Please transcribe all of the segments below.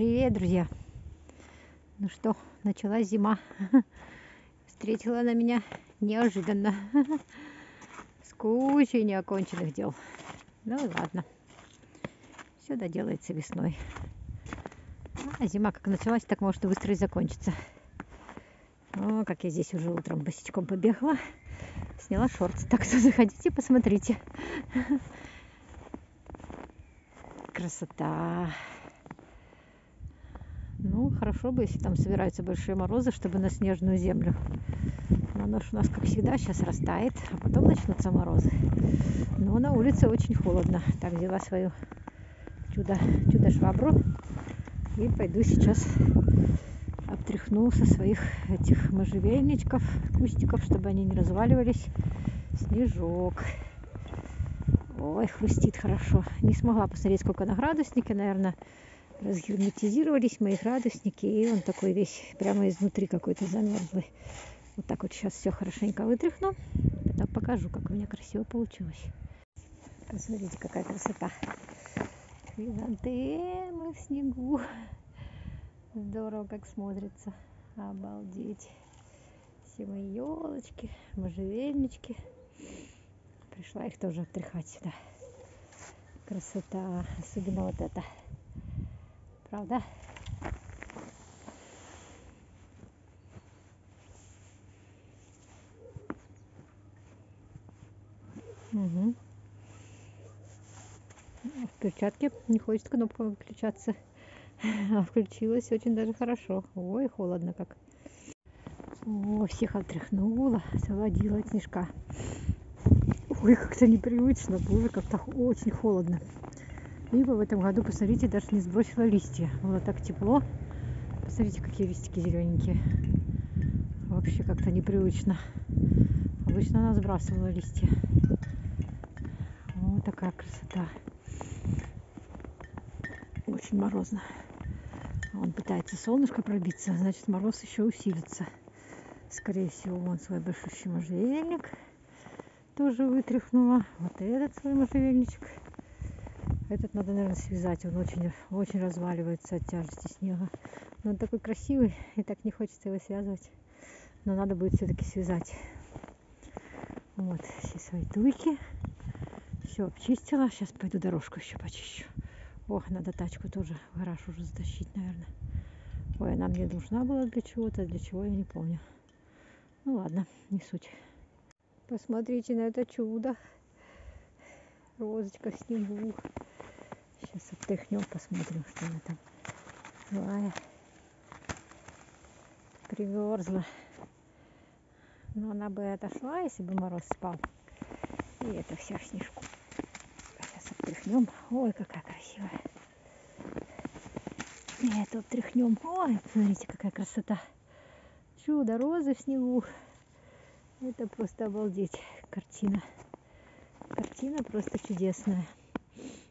Привет, друзья! Ну что, началась зима. Встретила она меня неожиданно. С кучей неоконченных дел. Ну и ладно. Все доделается весной. А зима как началась, так может быстро и закончится. О, как я здесь уже утром босичком побегала. Сняла шорт. Так что заходите, посмотрите. Красота. Ну, хорошо бы, если там собираются большие морозы, чтобы на снежную землю. Но оно у нас, как всегда, сейчас растает, а потом начнутся морозы. Но на улице очень холодно. Так, взяла свою чудо, чудо-швабру и пойду сейчас обтряхну со своих этих можжевельничков, кустиков, чтобы они не разваливались. Снежок. Ой, хрустит хорошо. Не смогла посмотреть, сколько на градуснике, наверное, разгерметизировались мои градусники, и он такой весь прямо изнутри какой-то замерзлый. Вот так вот сейчас все хорошенько вытряхну, потом покажу, как у меня красиво получилось. Посмотрите, какая красота. Хризантемы в снегу. Здорово, как смотрится. Обалдеть. Все мои елочки, можжевельнички. Пришла их тоже отряхать сюда. Красота. Особенно вот это. Правда? Угу. В перчатке не хочет кнопка выключаться. А включилась очень даже хорошо. Ой, холодно как. О, всех отряхнула, освободила от снежка. Ой, как-то непривычно, было как-то очень холодно. Ива в этом году, посмотрите, даже не сбросила листья. Было так тепло. Посмотрите, какие листики зелененькие. Вообще как-то непривычно. Обычно она сбрасывала листья. Вот такая красота. Очень морозно. Он пытается солнышко пробиться, значит мороз еще усилится. Скорее всего, вон свой большущий можжевельник тоже вытряхнула. Вот этот свой можжевельничек. Этот надо, наверное, связать. Он очень, очень разваливается от тяжести снега. Но он такой красивый, и так не хочется его связывать. Но надо будет все-таки связать. Вот, все свои туйки. Все обчистила. Сейчас пойду дорожку еще почищу. Ох, надо тачку тоже в гараж уже затащить, наверное. Ой, она мне нужна была для чего-то, для чего я не помню. Ну ладно, не суть. Посмотрите на это чудо. Розочка в снегу. Сейчас отдохнем, посмотрим, что она там. Злая. Примерзла. Но она бы отошла, если бы мороз спал. И это вся в снежку. Сейчас оттряхнем. Ой, какая красивая. И эту оттряхнем. Ой, смотрите, какая красота. Чудо розы в снегу. Это просто обалдеть картина. Картина просто чудесная.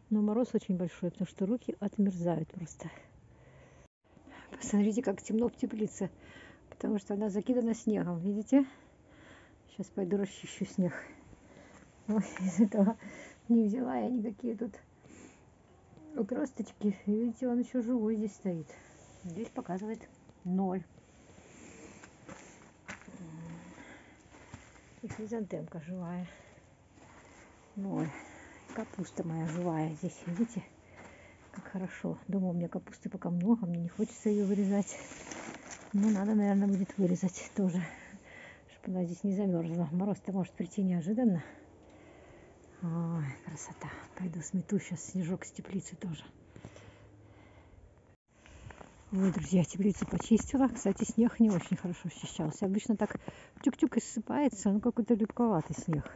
Но мороз очень большой, потому что руки отмерзают просто. Посмотрите, как темно в теплице, потому что она закидана снегом, видите? Сейчас пойду расчищу снег. Ой, из этого не взяла я никакие тут кросточки. Видите, он еще живой здесь стоит. Здесь показывает ноль. И хризантемка живая. Ноль капуста моя живая здесь, видите? Как хорошо. Дома у меня капусты пока много, мне не хочется ее вырезать. Но надо, наверное, будет вырезать тоже, чтобы она здесь не замерзла. Мороз-то может прийти неожиданно. Ой, красота. Пойду смету сейчас снежок с теплицы тоже. Ой, друзья, теплицу почистила. Кстати, снег не очень хорошо счищался. Обычно так тюк-тюк и ссыпается, но какой-то липковатый снег.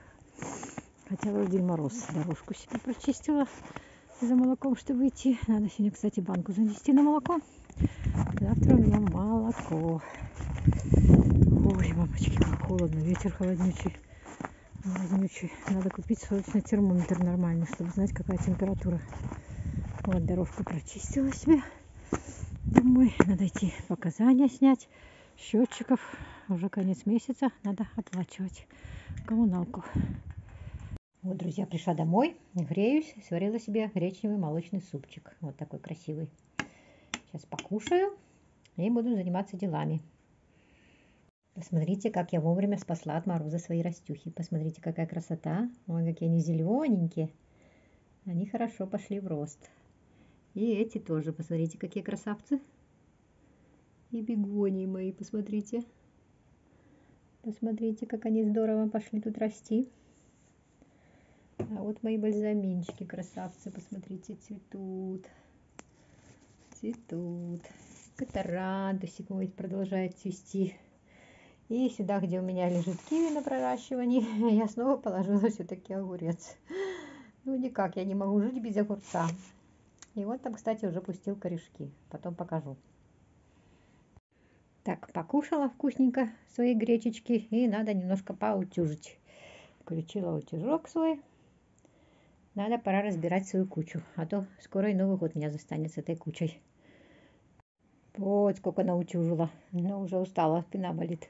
Хотя вроде мороз. Дорожку себе прочистила за молоком, чтобы идти. Надо сегодня, кстати, банку занести на молоко. Завтра у меня молоко. Ой, мамочки, как холодно. Ветер холоднючий. Холоднючий. Надо купить срочно термометр нормальный, чтобы знать, какая температура. Вот, дорожку прочистила себе. Домой надо идти показания снять. Счетчиков. Уже конец месяца. Надо оплачивать коммуналку. Вот, друзья, пришла домой, греюсь, сварила себе гречневый молочный супчик. Вот такой красивый. Сейчас покушаю и буду заниматься делами. Посмотрите, как я вовремя спасла от мороза свои растюхи. Посмотрите, какая красота. Ой, какие они зелененькие. Они хорошо пошли в рост. И эти тоже, посмотрите, какие красавцы. И бегонии мои, посмотрите. Посмотрите, как они здорово пошли тут расти. Вот мои бальзаминчики, красавцы, посмотрите, цветут. Цветут. Катарантусик мой продолжает цвести. И сюда, где у меня лежит киви на проращивании, я снова положила все-таки огурец. Ну никак, я не могу жить без огурца. И вот там, кстати, уже пустил корешки. Потом покажу. Так, покушала вкусненько свои гречечки. И надо немножко поутюжить. Включила утюжок свой. Надо пора разбирать свою кучу. А то скоро и Новый год меня застанет с этой кучей. Вот сколько наутюжила. Но уже устала, спина болит.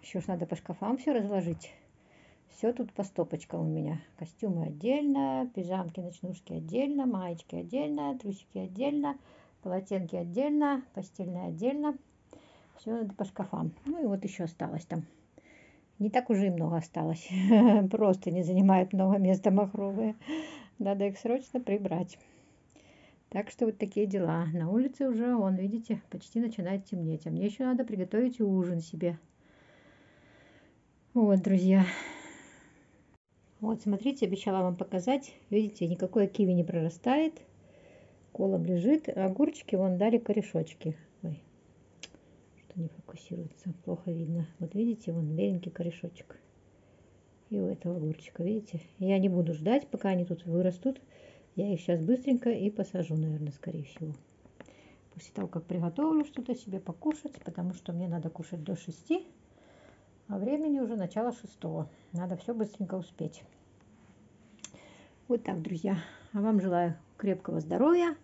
Еще ж надо по шкафам все разложить. Все тут по стопочкам у меня. Костюмы отдельно, пижамки, ночнушки отдельно, маечки отдельно, трусики отдельно, полотенки отдельно, постельное отдельно. Все надо по шкафам. Ну и вот еще осталось там. Не так уже и много осталось. Просто не занимает много места махровые. Надо их срочно прибрать. Так что вот такие дела. На улице уже, он, видите, почти начинает темнеть. А мне еще надо приготовить ужин себе. Вот, друзья. Вот, смотрите, обещала вам показать. Видите, никакое киви не прорастает. Колом лежит. Огурчики вон дали корешочки. Ой, что не фокусируется. Плохо видно. Вот видите, вон беленький корешочек. И у этого огурчика, видите? Я не буду ждать, пока они тут вырастут. Я их сейчас быстренько и посажу, наверное, скорее всего. После того, как приготовлю что-то себе покушать, потому что мне надо кушать до 6. А времени уже начало шестого. Надо все быстренько успеть. Вот так, друзья. А вам желаю крепкого здоровья,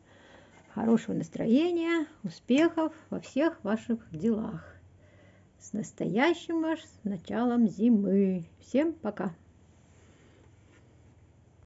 хорошего настроения, успехов во всех ваших делах. С настоящим ваш, с началом зимы. Всем пока!